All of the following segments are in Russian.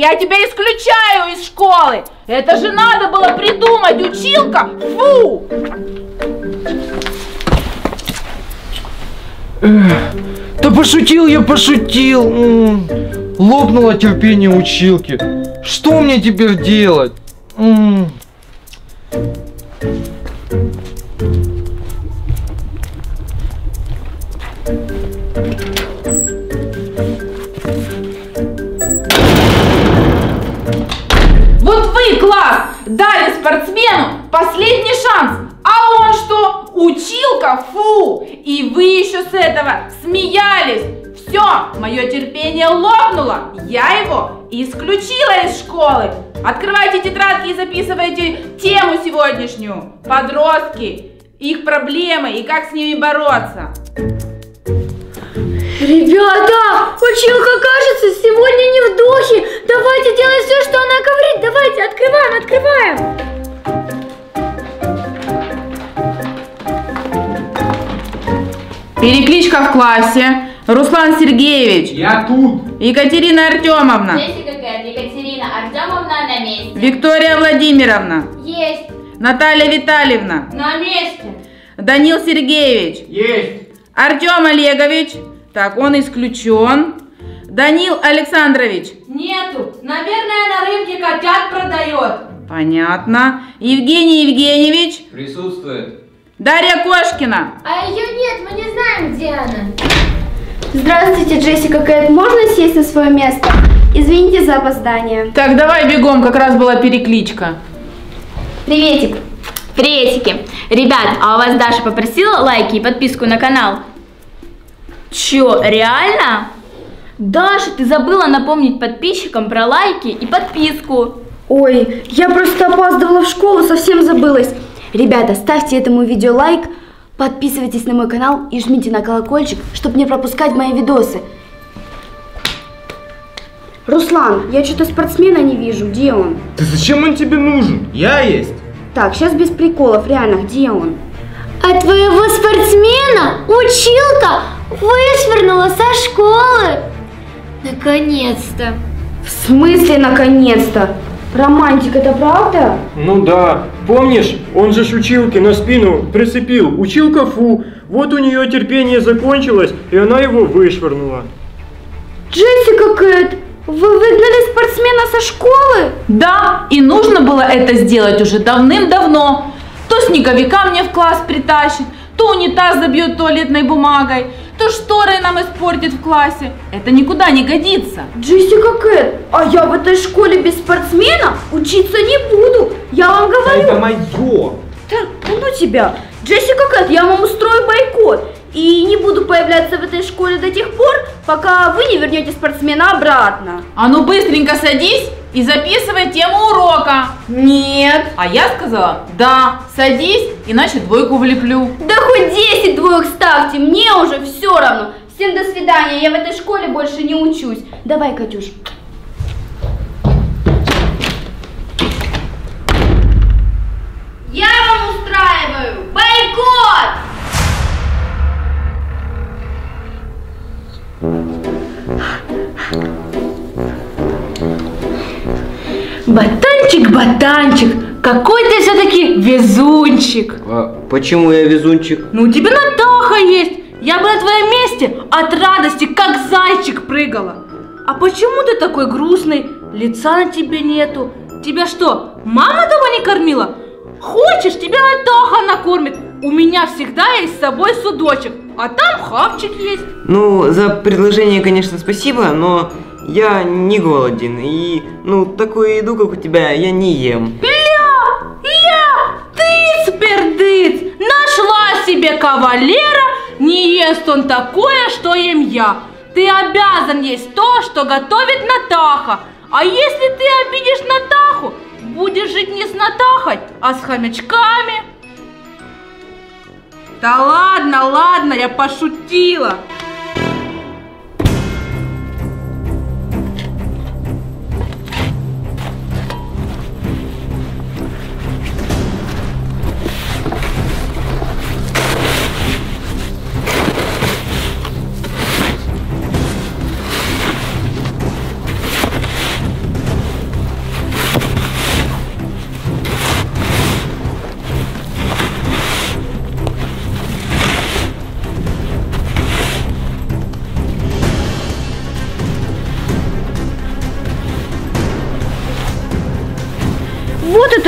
я тебя исключаю из школы. Это же надо было придумать, училка. Фу! Да пошутил я, пошутил. Лопнуло терпение училки. Что мне теперь делать? Дали спортсмену последний шанс. А он что? Училка? Фу! И вы еще с этого смеялись. Все, мое терпение лопнуло. Я его исключила из школы. Открывайте тетрадки и записывайте тему сегодняшнюю. Подростки, их проблемы и как с ними бороться. Ребята, училка кажется сегодня не в духе. Давайте делать все, что она Перекличка в классе. Руслан Сергеевич, Я тут. Екатерина Артемовна, Джессика Кэт, Екатерина Артемовна на месте. Виктория Владимировна, Есть. Наталья Витальевна, На месте. Данил Сергеевич, Есть. Артем Олегович, так, он исключен. Данил Александрович, Нету. Наверное, на рынке котят продает. понятно. Евгений Евгеньевич, Присутствует. Дарья Кошкина, А ее нет, мы не знаем, где она. Здравствуйте, Джессика Кэт. Можно сесть на свое место? Извините за опоздание. Так, давай бегом, как раз была перекличка. Приветик. Приветики. Ребят, а у вас Даша попросила лайки и подписку на канал? Чё, реально? Даша, ты забыла напомнить подписчикам про лайки и подписку. Ой, я просто опаздывала в школу, совсем забылась. Ребята, ставьте этому видео лайк, подписывайтесь на мой канал и жмите на колокольчик, чтобы не пропускать мои видосы. Руслан, я что-то спортсмена не вижу, где он? Ты зачем он тебе нужен? Я есть. Так, сейчас без приколов, реально, где он? А твоего спортсмена училка вышвырнула со школы. Наконец-то. В смысле, наконец-то? Романтик, это правда? Ну да, помнишь, он же ж училки на спину прицепил. Училка фу, вот у нее терпение закончилось, и она его вышвырнула. Джессика Кэт, вы выгнали спортсмена со школы? Да, и нужно было это сделать уже давным-давно. То снеговика мне в класс притащит, то унитаз забьет туалетной бумагой, то шторы нам испортит в классе. Это никуда не годится. Джессика Кэт, а я в этой школе без спортсмена учиться не буду. Я вам говорю. мое. Да, да ну тебя. Джессика Кэт, я вам устрою бойкот. И не буду появляться в этой школе до тех пор, пока вы не вернете спортсмена обратно. А ну быстренько садись и записывай тему урока. Нет. А я сказала, да, садись, иначе двойку влеплю. Да хоть 10 двоек ставьте, мне уже все равно. Всем до свидания, я в этой школе больше не учусь. Давай, Катюш. Я вам устраиваю бойкот! Ботанчик, ботанчик, какой ты все-таки везунчик. А почему я везунчик? Ну, у тебя Натаха есть. Я бы на твоем месте от радости, как зайчик, прыгала. А почему ты такой грустный? Лица на тебе нету. Тебя что, мама дома не кормила? Хочешь, тебя Натаха накормит. У меня всегда есть с собой судочек, а там хавчик есть. Ну, за предложение, конечно, спасибо, но я не голоден. И, ну, такую еду, как у тебя, я не ем. Ля, ля, ты спердыц, нашла себе кавалера, не ест он такое, что ем я. Ты обязан есть то, что готовит Натаха. А если ты обидишь Натаху, будешь жить не с Натахой, а с хомячками. Да ладно, ладно, я пошутила.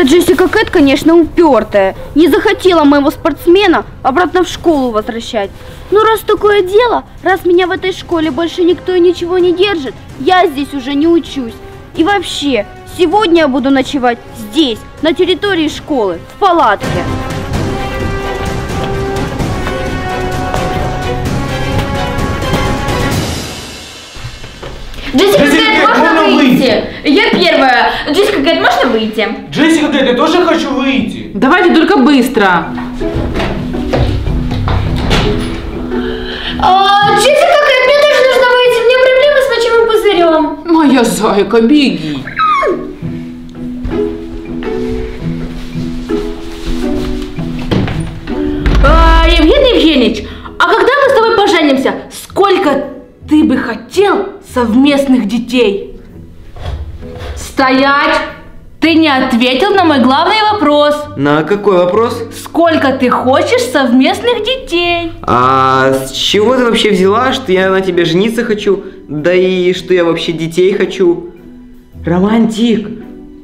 Эта Джессика Кэт, конечно, упертая. Не захотела моего спортсмена обратно в школу возвращать. Ну, раз такое дело, раз меня в этой школе больше никто и ничего не держит, я здесь уже не учусь. И вообще, сегодня я буду ночевать здесь, на территории школы, в палатке. Джессика Джессика Кэт, Кэт, можно можно выйти? Я первая. Джессика Кэт, можно выйти? Джессика, Кэт, я тоже хочу выйти. Давайте только быстро. А, Джессика Кэт, мне тоже нужно выйти, у меня проблемы с мочевым пузырем. Моя зайка, беги. А, Евгений Евгеньевич, а когда мы с тобой поженимся, сколько ты бы хотел совместных детей? Стоять! Ты не ответил на мой главный вопрос. На какой вопрос? Сколько ты хочешь совместных детей? А с чего ты вообще взяла, что я на тебе жениться хочу? Да и что я вообще детей хочу? Романтик,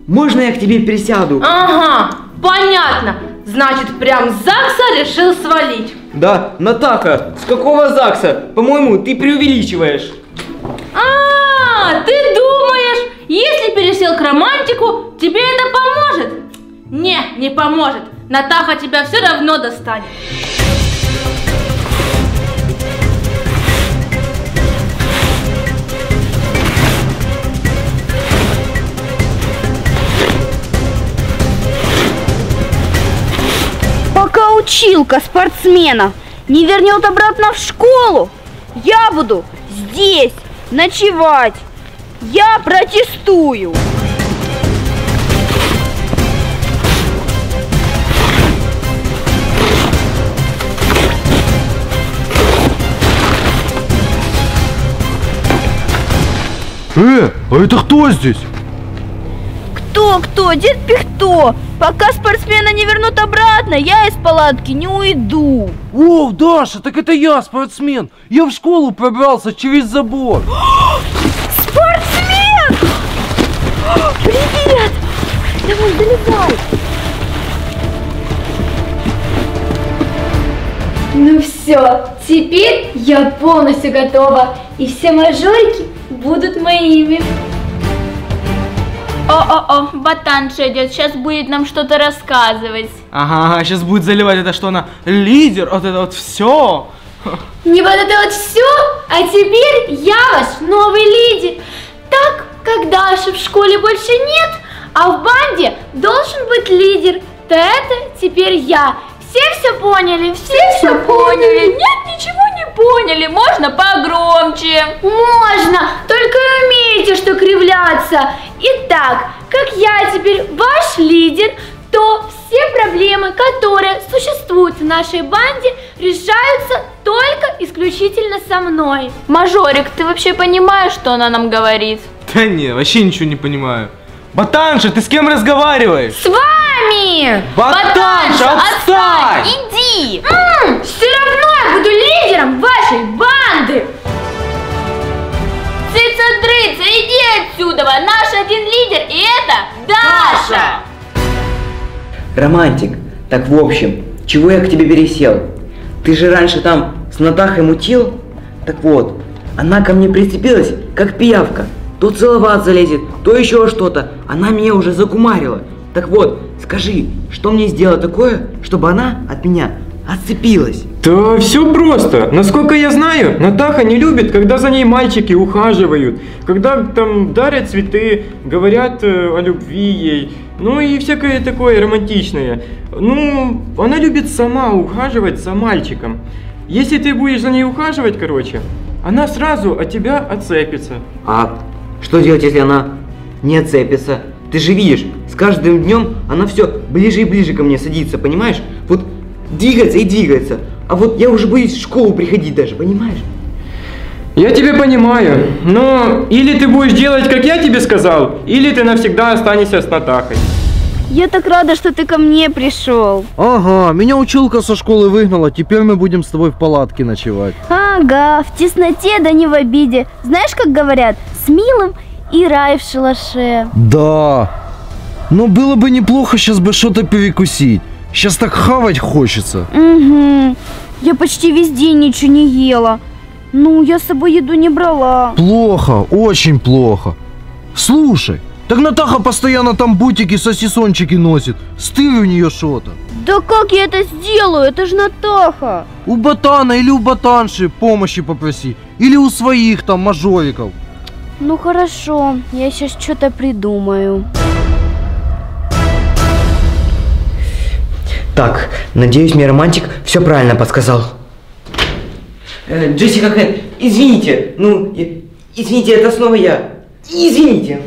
можно я к тебе присяду? Ага, понятно. Значит, прям ЗАГСа решил свалить. Да, Натаха, с какого ЗАГСа? По-моему, ты преувеличиваешь. А, ты думаешь, если пересел к романтику, тебе это поможет? Не, не поможет. Натаха тебя все равно достанет. Пока училка спортсмена не вернет обратно в школу, я буду здесь ночевать. Я протестую. Э, а это кто здесь? Кто-кто? Дед Пихто. Пока спортсмена не вернут обратно, я из палатки не уйду. О, Даша, так это я, спортсмен. Я в школу пробрался через забор. Привет! Давай, залезай. Ну все, теперь я полностью готова, и все мажорики будут моими. О-о-о, ботанша идет, сейчас будет нам что-то рассказывать. Ага, сейчас будет заливать это, что она лидер, вот это вот все. Не вот это вот все, а теперь я ваш новый. Как Даши в школе больше нет, а в банде должен быть лидер, то это теперь я. Все все поняли? Все все поняли? Нет, ничего не поняли. Можно погромче. Можно, только умеете, что кривляться. Итак, как я теперь ваш лидер, то все проблемы, которые существуют в нашей банде, решаются только исключительно со мной. Мажорик, ты вообще понимаешь, что она нам говорит? Да не, вообще ничего не понимаю. Ботанша, ты с кем разговариваешь? С вами! Ботанша, отстань! Иди! Все равно я буду лидером вашей банды! Цица-дрыца, иди отсюда! Наш один лидер, и это Даша! Романтик, так в общем, чего я к тебе пересел? Ты же раньше там с Натахой мутил? Так вот, она ко мне прицепилась, как пиявка. То целоваться лезет, то еще что-то. Она меня уже закумарила. Так вот, скажи, что мне сделать такое, чтобы она от меня отцепилась? Да все просто. Насколько я знаю, Натаха не любит, когда за ней мальчики ухаживают, когда там дарят цветы, говорят э, о любви ей, ну и всякое такое романтичное. Ну, она любит сама ухаживать за мальчиком. Если ты будешь за ней ухаживать, короче, она сразу от тебя отцепится. А что делать, если она не отцепится? Ты же видишь, с каждым днем она все ближе и ближе ко мне садится, понимаешь? Вот двигается и двигается. А вот я уже боюсь в школу приходить даже, понимаешь? Я тебя понимаю, но или ты будешь делать, как я тебе сказал, или ты навсегда останешься с Натахой. Я так рада, что ты ко мне пришел. Ага, меня училка со школы выгнала, теперь мы будем с тобой в палатке ночевать. Ага, в тесноте да не в обиде. Знаешь, как говорят, с милым и рай в шалаше. Да. Но было бы неплохо сейчас бы что-то перекусить. Сейчас так хавать хочется. Угу. Я почти весь день ничего не ела. Ну, я с собой еду не брала. Плохо, очень плохо. Слушай, так Натаха постоянно там бутики, сосисончики носит. Стырь у нее что-то. Да как я это сделаю? Это же Натаха. У ботана или у ботанши помощи попроси. Или у своих там мажориков. Ну хорошо, я сейчас что-то придумаю. Так, надеюсь, мне романтик все правильно подсказал. Э, Джессика Хэн, извините, ну, извините, это снова я. Извините.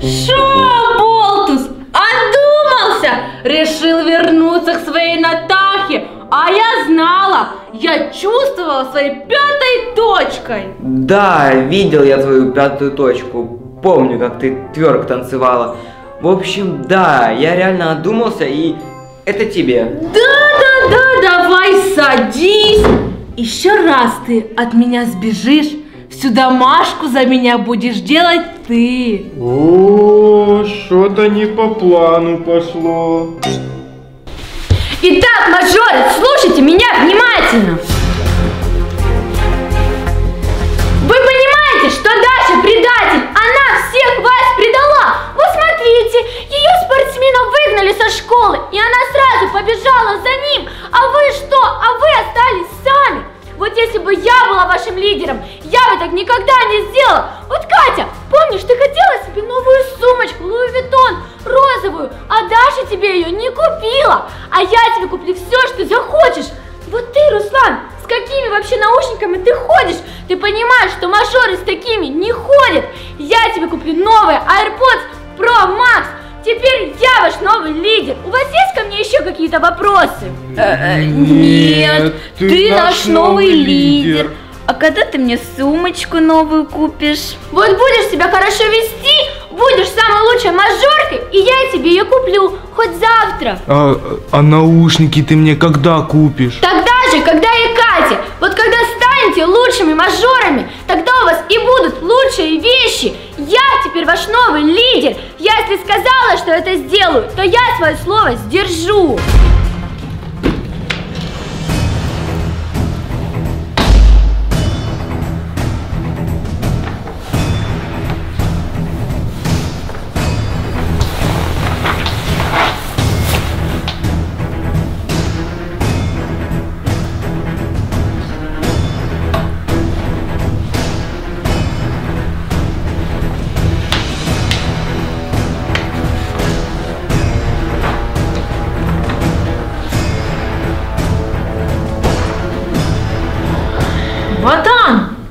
Шо, Болтус, одумался? Решил вернуться к своей Натахе? А я знала, я чувствовала своей пятой точкой. Да, видел я твою пятую точку. Помню, как ты тверк танцевала. В общем, да, я реально одумался и это тебе. Да-да-да, давай садись. Еще раз ты от меня сбежишь, всю домашку за меня будешь делать ты. О, что-то не по плану пошло. Итак, мажоры, слушайте меня внимательно. Вы понимаете, что Даша предатель? Она всех вас ее спортсмена выгнали со школы, и она сразу побежала за ним. А вы что? А вы остались сами. Вот если бы я была вашим лидером, я бы так никогда не сделала. Вот Катя, помнишь, ты хотела себе новую сумочку, Луи Виттон, розовую, а Даша тебе ее не купила. А я тебе куплю все, что захочешь. Вот ты, Руслан, с какими вообще наушниками ты ходишь? Ты понимаешь, что мажоры с такими не ходят. Я тебе куплю новые AirPods Pro Max. Теперь я ваш новый лидер. У вас есть ко мне еще какие-то вопросы? Нет, ты ты наш наш новый лидер. А когда ты мне сумочку новую купишь? Вот будешь себя хорошо вести, будешь самой лучшей мажоркой, и я тебе ее куплю хоть завтра. А, а наушники ты мне когда купишь? Тогда же, когда и Катя. Вот когда станете лучшими мажорами, тогда у вас и будут лучшие вещи. Я теперь ваш новый лидер. Я если сказала, что это сделаю, то я свое слово сдержу.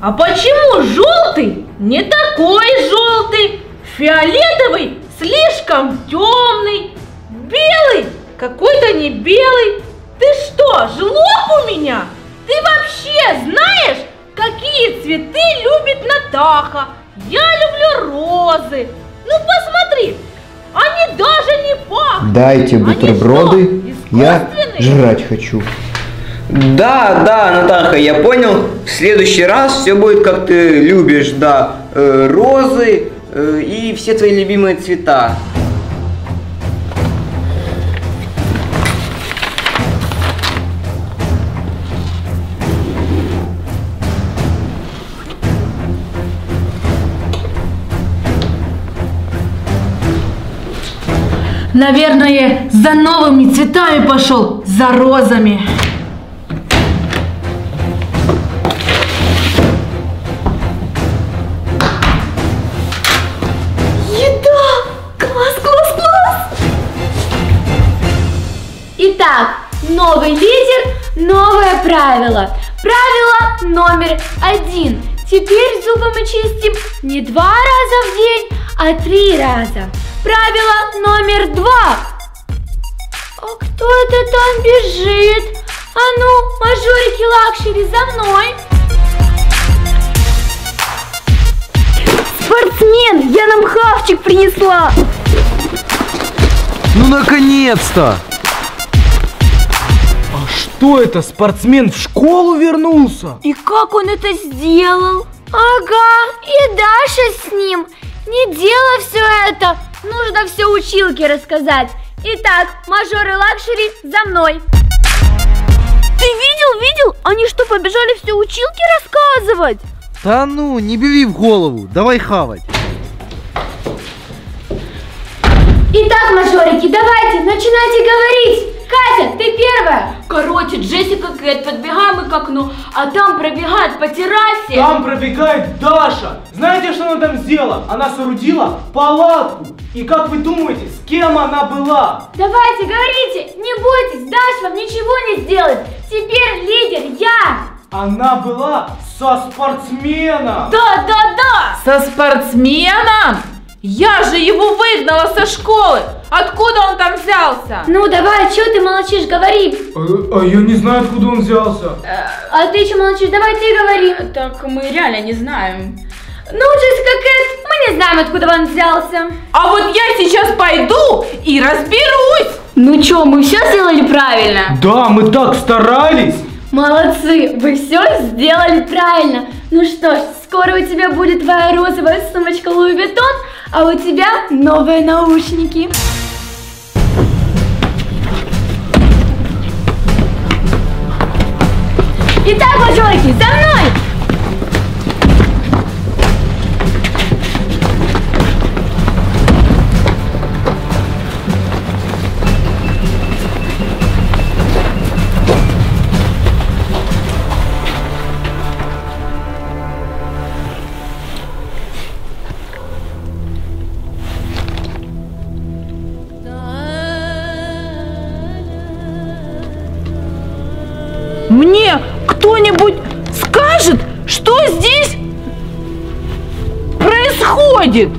А почему желтый не такой желтый? Фиолетовый слишком темный, белый какой-то не белый. Ты что, жлоб у меня? Ты вообще знаешь, какие цветы любит Натаха? Я люблю розы. Ну посмотри, они даже не пахнут. Дайте бутерброды, я жрать хочу. Да, да, Натаха, я понял. В следующий раз все будет как ты любишь, да. Э, розы э, и все твои любимые цвета. Наверное, за новыми цветами пошел, за розами. Новое правило. Правило номер один. Теперь зубы мы чистим не два раза в день, а три раза. Правило номер два. А кто это там бежит? А ну, мажорики лакшери, за мной. Спортсмен, я нам хавчик принесла. Ну наконец-то! Что это, спортсмен в школу вернулся? И как он это сделал? Ага, и Даша с ним. Не дело все это. Нужно все училке рассказать. Итак, мажоры лакшери за мной. Ты видел, видел? Они что, побежали все училке рассказывать? Да ну, не бери в голову, давай хавать. Итак, мажорики, давайте, начинайте говорить. Катя, ты первая. Короче, Джессика Кэт, подбегаем мы к окну, а там пробегает по террасе. Там пробегает Даша. Знаете, что она там сделала? Она соорудила палатку. И как вы думаете, с кем она была? Давайте, говорите. Не бойтесь, Даша вам ничего не сделает. Теперь лидер я. Она была со спортсменом. Да, да, да. Со спортсменом? Я же его выгнала со школы. Откуда он там взялся? Ну давай, что ты молчишь, говори. А, а я не знаю, откуда он взялся. А ты что молчишь? Давай ты говори. Так мы реально не знаем. Ну, Джессика Кэт, мы не знаем, откуда он взялся. А вот я сейчас пойду и разберусь. Ну чё, мы все сделали правильно? Да, мы так старались. Молодцы, вы все сделали правильно. Ну что ж, скоро у тебя будет твоя розовая сумочка Луи Vuitton, а у тебя новые наушники. Итак, мажорики, за мной! Мне кто-нибудь скажет, что здесь происходит?